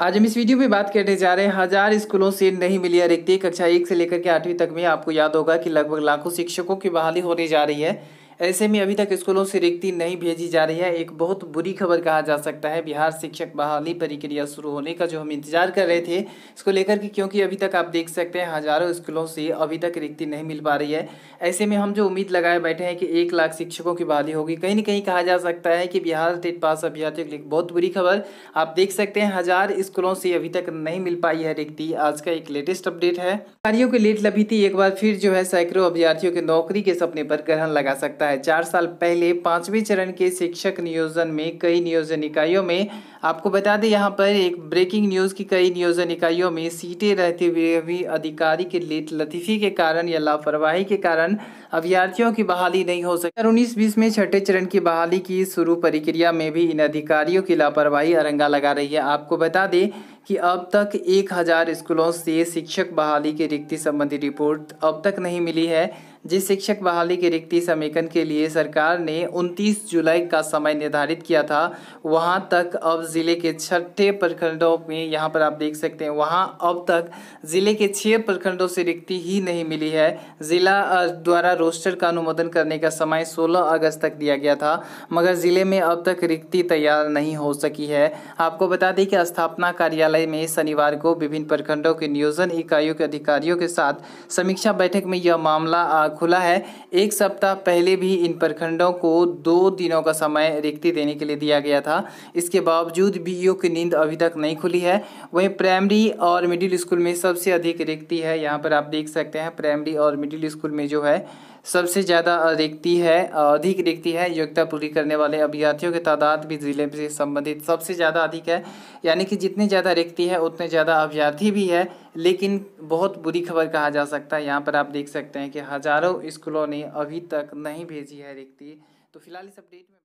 आज हम इस वीडियो में बात करने जा रहे हैं। हज़ार स्कूलों से नहीं मिली रिक्ति। कक्षा एक से लेकर के आठवीं तक में आपको याद होगा कि लगभग लाखों शिक्षकों की बहाली होने जा रही है। ऐसे में अभी तक स्कूलों से रिक्ति नहीं भेजी जा रही है। एक बहुत बुरी खबर कहा जा सकता है। बिहार शिक्षक बहाली प्रक्रिया शुरू होने का जो हम इंतज़ार कर रहे थे, इसको लेकर के क्योंकि अभी तक आप देख सकते हैं, हज़ारों स्कूलों से अभी तक रिक्ति नहीं मिल पा रही है। ऐसे में हम जो उम्मीद लगाए बैठे हैं कि एक लाख शिक्षकों की बहाली होगी, कहीं ना कहीं कहा जा सकता है कि बिहार स्टेट पास अभ्यर्थियों के लिए बहुत बुरी खबर। आप देख सकते हैं, हज़ार स्कूलों से अभी तक नहीं मिल पाई है रिक्ति। आज का एक लेटेस्ट अपडेट है। कार्यों की लेट लभी थी, एक बार फिर जो है सैकड़ों अभ्यर्थियों के नौकरी के सपने पर ग्रहण लगा सकता है चार साल पहले पाँचवें चरण के शिक्षक नियोजन में कई नियोजन इकाइयों में, आपको बता दें, यहाँ पर एक ब्रेकिंग न्यूज़ की कई नियोजन इकाइयों में सीटें रहते हुए भी अधिकारी के लेट लतीफ़ी के कारण या लापरवाही के कारण अभ्यर्थियों की बहाली नहीं हो सकी। उन्नीस बीस में छठे चरण की बहाली की शुरू प्रक्रिया में भी इन अधिकारियों की लापरवाही अरंगा लगा रही है। आपको बता दें कि अब तक एक हज़ार स्कूलों से शिक्षक बहाली की रिक्ति संबंधी रिपोर्ट अब तक नहीं मिली है। जिस शिक्षक बहाली के रिक्ति समेकन के लिए सरकार ने 29 जुलाई का समय निर्धारित किया था, वहाँ तक अब ज़िले के छठे प्रखंडों में, यहाँ पर आप देख सकते हैं, वहाँ अब तक ज़िले के छः प्रखंडों से रिक्ति ही नहीं मिली है। ज़िला द्वारा रोस्टर का अनुमोदन करने का समय 16 अगस्त तक दिया गया था, मगर ज़िले में अब तक रिक्ति तैयार नहीं हो सकी है। आपको बता दें कि स्थापना कार्यालय में शनिवार को विभिन्न प्रखंडों के नियोजन इकाइयों के अधिकारियों के साथ समीक्षा बैठक में यह मामला खुला है। एक सप्ताह पहले भी इन प्रखंडों को दो दिनों का समय रिक्ति देने के लिए दिया गया था। इसके बावजूद भी की नींद अभी तक नहीं खुली है। वहीं प्राइमरी और मिडिल स्कूल में सबसे अधिक रिक्ति है। यहाँ पर आप देख सकते हैं, प्राइमरी और मिडिल स्कूल में जो है सबसे ज़्यादा रिक्ति है, अधिक रिक्ति है योग्यता पूरी करने वाले अभ्यर्थियों की तादाद भी ज़िले से संबंधित सबसे ज़्यादा अधिक है। यानी कि जितनी ज़्यादा रिक्ति है, उतने ज़्यादा अभ्यर्थी भी है, लेकिन बहुत बुरी खबर कहा जा सकता है। यहाँ पर आप देख सकते हैं कि हज़ारों स्कूलों ने अभी तक नहीं भेजी है रिक्ति। तो फ़िलहाल इस अपडेट में